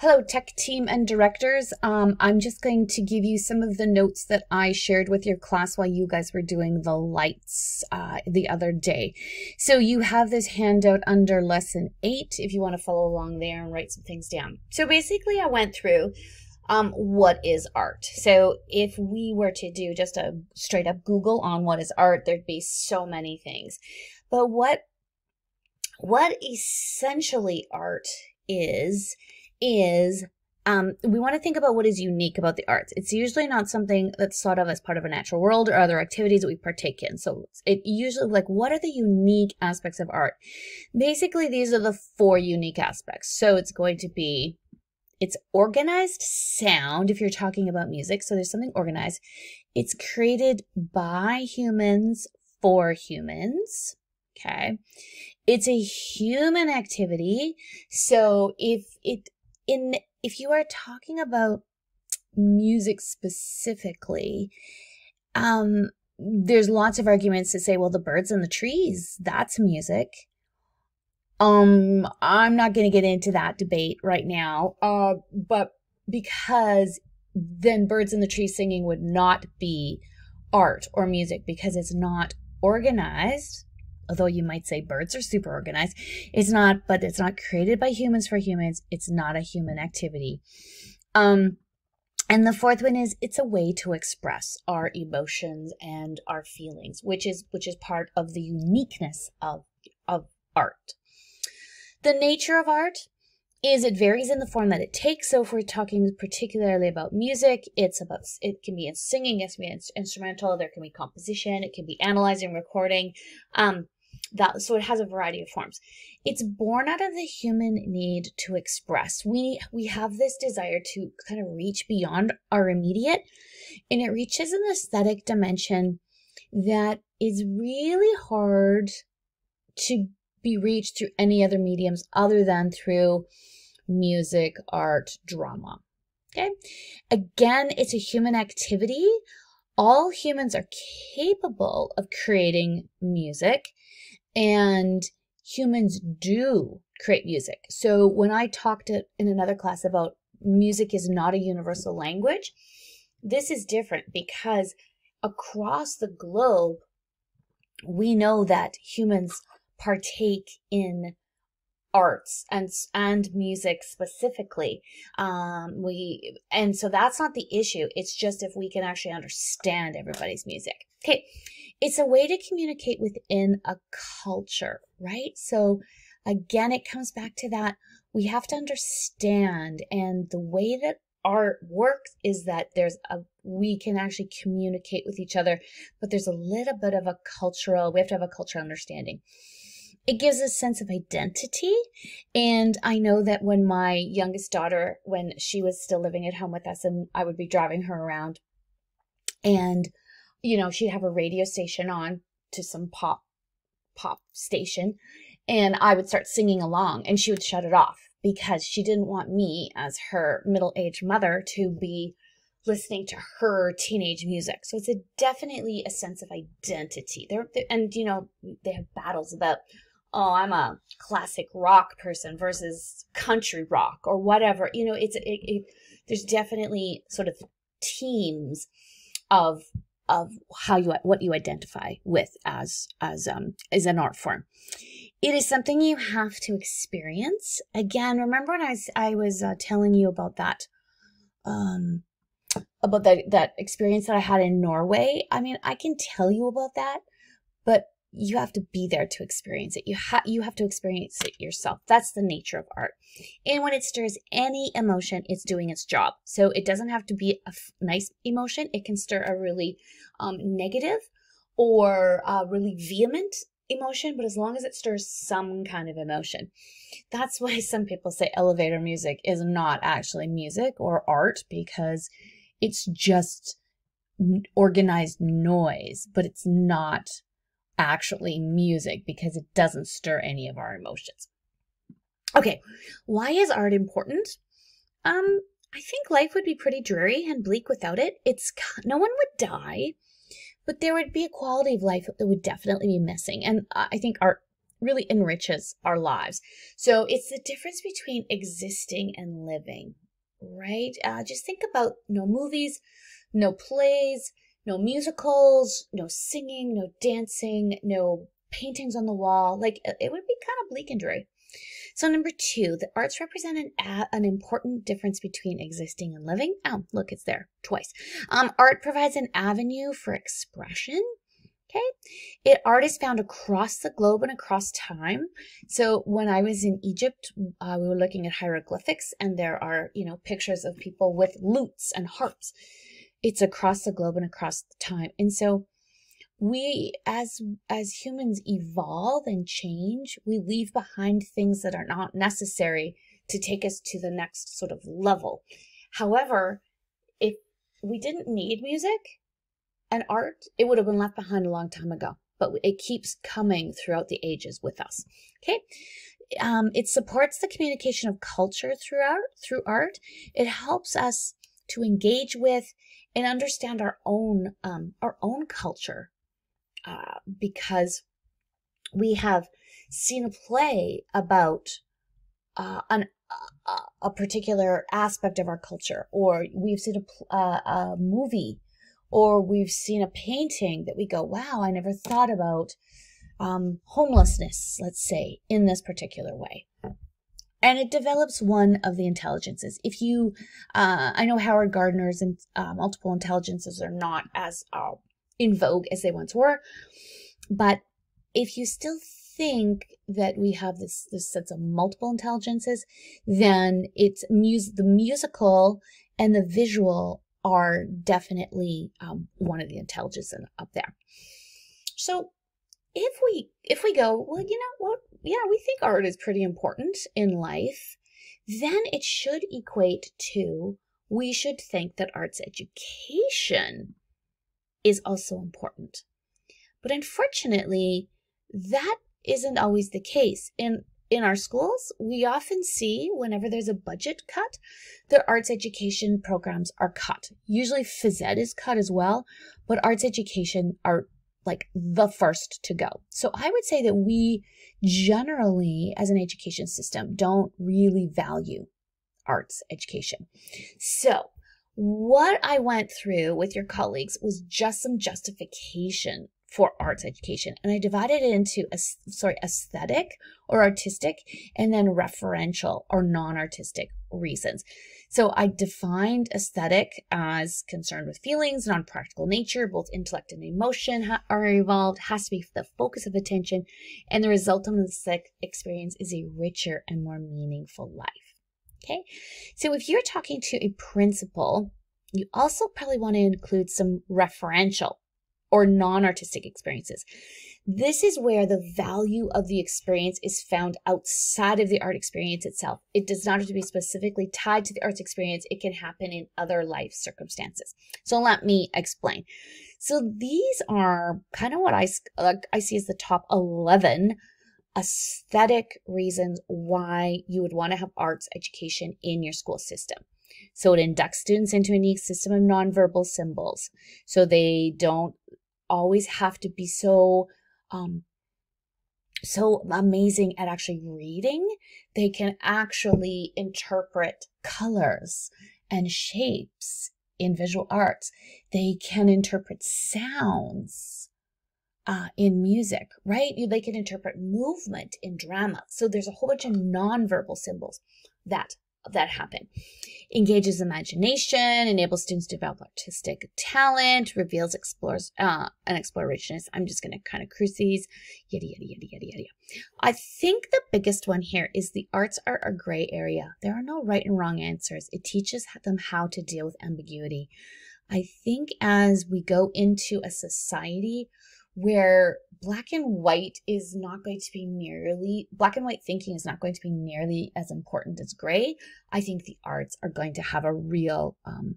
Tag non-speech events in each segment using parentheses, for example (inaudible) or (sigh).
Hello, tech team and directors. Um, I'm just going to give you some of the notes that I shared with your class while you guys were doing the lights uh, the other day. So you have this handout under lesson eight if you want to follow along there and write some things down. So basically, I went through um, what is art. So if we were to do just a straight up Google on what is art, there'd be so many things. But what what essentially art is is um, we want to think about what is unique about the arts. It's usually not something that's thought of as part of a natural world or other activities that we partake in. So it usually like what are the unique aspects of art? Basically, these are the four unique aspects. So it's going to be it's organized sound if you're talking about music. So there's something organized. It's created by humans for humans. Okay. It's a human activity. So if it in if you are talking about music specifically, um, there's lots of arguments to say, well, the birds and the trees, that's music. Um, I'm not going to get into that debate right now. Uh, but because then birds in the trees singing would not be art or music because it's not organized although you might say birds are super organized, it's not, but it's not created by humans for humans. It's not a human activity. Um, and the fourth one is it's a way to express our emotions and our feelings, which is which is part of the uniqueness of of art. The nature of art is it varies in the form that it takes. So if we're talking particularly about music, it's about it can be in singing, it can be instrumental, there can be composition, it can be analyzing, recording. Um, that so it has a variety of forms. It's born out of the human need to express. We we have this desire to kind of reach beyond our immediate and it reaches an aesthetic dimension that is really hard to be reached through any other mediums other than through music art drama. Okay? Again it's a human activity. All humans are capable of creating music and humans do create music. So when I talked in another class about music is not a universal language, this is different because across the globe, we know that humans partake in arts and and music specifically um we and so that's not the issue it's just if we can actually understand everybody's music okay it's a way to communicate within a culture, right? So again, it comes back to that. We have to understand and the way that art works is that there's a we can actually communicate with each other, but there's a little bit of a cultural, we have to have a cultural understanding. It gives a sense of identity. And I know that when my youngest daughter, when she was still living at home with us and I would be driving her around and you know, she'd have a radio station on to some pop pop station and I would start singing along and she would shut it off because she didn't want me as her middle-aged mother to be listening to her teenage music. So it's a definitely a sense of identity. There and you know, they have battles about oh, I'm a classic rock person versus country rock or whatever. You know, it's it, it, there's definitely sort of teams of of how you what you identify with as as um as an art form. It is something you have to experience. Again, remember when I was, I was uh, telling you about that um about that that experience that I had in Norway. I mean, I can tell you about that, but you have to be there to experience it. You have you have to experience it yourself. That's the nature of art. And when it stirs any emotion, it's doing its job. So it doesn't have to be a f- nice emotion. It can stir a really um, negative or really vehement emotion, but as long as it stirs some kind of emotion. That's why (laughs) some people say elevator music is not actually music or art because it's just organized noise, but it's not actually music because it doesn't stir any of our emotions. Okay, why is art important? Um, I think life would be pretty dreary and bleak without it. It's no one would die, but there would be a quality of life that would definitely be missing. And I think art really enriches our lives. So it's the difference between existing and living, right? Uh, just think about no movies, no plays, no musicals, no singing, no dancing, no paintings on the wall. Like it would be kind of bleak and dreary. So number two, the arts represent an, an important difference between existing and living. Oh, look, it's there twice. Um, art provides an avenue for expression. Okay. It art is found across the globe and across time. So when I was in Egypt, uh, we were looking at hieroglyphics and there are, you know, pictures of people with lutes and harps. It's across the globe and across the time. And so we as as humans evolve and change we leave behind things that are not necessary to take us to the next sort of level. However if we didn't need music and art it would have been left behind a long time ago. But it keeps coming throughout the ages with us. Okay? Um, it supports the communication of culture throughout through art. It helps us to engage with and understand our own um, our own culture uh, because we have seen a play about uh, an, uh, a particular aspect of our culture, or we've seen a, uh, a movie, or we've seen a painting that we go, wow, I never thought about um, homelessness, let's say, in this particular way. And it develops one of the intelligences. If you, uh, I know Howard Gardner's and uh, multiple intelligences are not as uh, in vogue as they once were. But if you still think that we have this this sense of multiple intelligences, then it's mus- the musical and the visual are definitely um, one of the intelligences up there. So if we if we go, well, you know what? Yeah, we think art is pretty important in life. Then it should equate to we should think that arts education is also important. But unfortunately, that isn't always the case. In in our schools, we often see whenever there's a budget cut, the arts education programs are cut. Usually phys ed is cut as well, but arts education are like the first to go. So I would say that we generally, as an education system, don't really value arts education. So what I went through with your colleagues was just some justification for arts education. And I divided it into, a, sorry, aesthetic or artistic and then referential or non-artistic reasons. So I defined aesthetic as concerned with feelings, non-practical nature, both intellect and emotion are involved, has to be the focus of attention, and the result of the aesthetic experience is a richer and more meaningful life. Okay, so if you're talking to a principal, you also probably want to include some referential or non-artistic experiences. This is where the value of the experience is found outside of the art experience itself. It does not have to be specifically tied to the arts experience. It can happen in other life circumstances. So let me explain. So these are kind of what I, I see as the top 11 aesthetic reasons why you would want to have arts education in your school system. So it inducts students into a unique system of nonverbal symbols. So they don't always have to be so um, so amazing at actually reading. They can actually interpret colors and shapes in visual arts. They can interpret sounds uh, in music, right? They can interpret movement in drama. So there's a whole bunch of nonverbal symbols that that happen. Engages imagination, enables students to develop artistic talent, reveals explores uh, an explorationist. I'm just going to kind of cruise these, yada yada yada yada yada. I think the biggest one here is the arts are a gray area. There are no right and wrong answers. It teaches them how to deal with ambiguity. I think as we go into a society where black and white is not going to be nearly black and white thinking is not going to be nearly as important as gray. I think the arts are going to have a real um,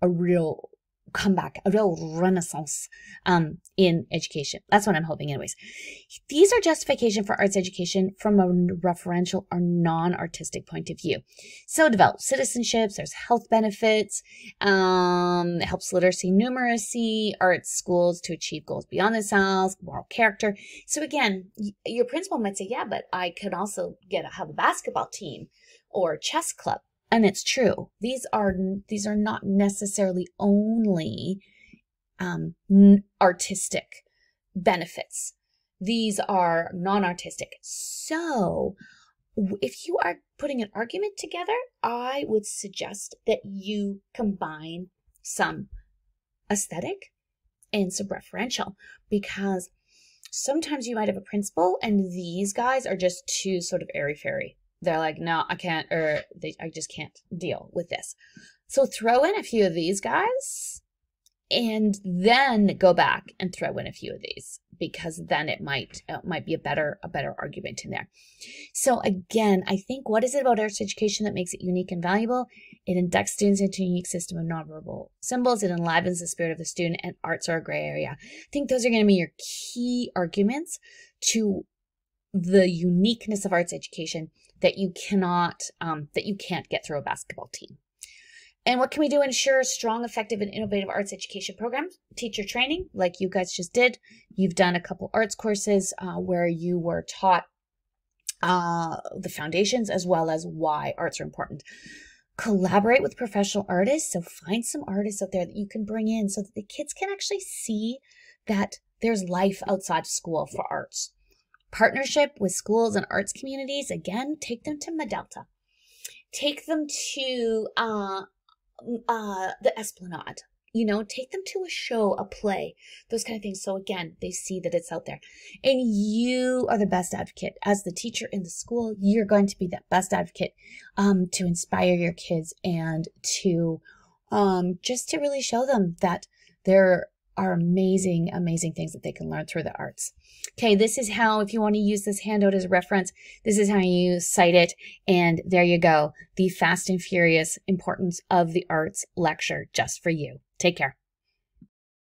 a real come back, a real renaissance um, in education. That's what I'm hoping, anyways. These are justification for arts education from a referential or non-artistic point of view. So develop citizenships, there's health benefits, um, it helps literacy, numeracy, arts schools to achieve goals beyond themselves, moral character. So again, your principal might say, yeah, but I could also get a have a basketball team or chess club and it's true. These are these are not necessarily only um, artistic benefits. These are non-artistic. So if you are putting an argument together i would suggest that you combine some aesthetic and some referential because sometimes you might have a principal and these guys are just too sort of airy fairy they're like, no, I can't, or they, I just can't deal with this. So throw in a few of these guys and then go back and throw in a few of these because then it might it might be a better a better argument in there. So again, I think what is it about arts education that makes it unique and valuable? It inducts students into a unique system of nonverbal symbols. It enlivens the spirit of the student, and arts are a gray area. I think those are going to be your key arguments to the uniqueness of arts education that you cannot um, that you can't get through a basketball team. And what can we do to ensure strong, effective, and innovative arts education program? Teacher training, like you guys just did. You've done a couple arts courses uh, where you were taught uh, the foundations as well as why arts are important. Collaborate with professional artists. So find some artists out there that you can bring in so that the kids can actually see that there's life outside of school for arts. Partnership with schools and arts communities, again, take them to Medalta. Take them to uh, uh, the Esplanade. You know, take them to a show, a play, those kind of things. So again, they see that it's out there. And you are the best advocate. As the teacher in the school, you're going to be that best advocate um, to inspire your kids and to um, just to really show them that there are amazing, amazing things that they can learn through the arts. Okay, this is how, if you want to use this handout as a reference, this is how you cite it. And there you go. The fast and furious importance of the arts lecture just for you. Take care.